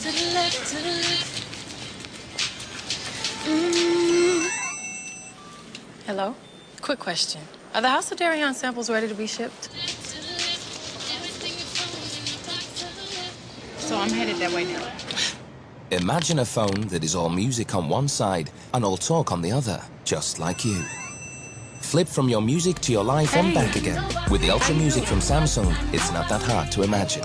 to the left, to the left. Mm. Hello? Quick question. Are the House of Deréon samples ready to be shipped? So I'm headed that way now. Imagine a phone that is all music on one side and all talk on the other, just like you. Flip from your music to your life hey. and back again. With the Ultra Music from Samsung, it's not that hard to imagine.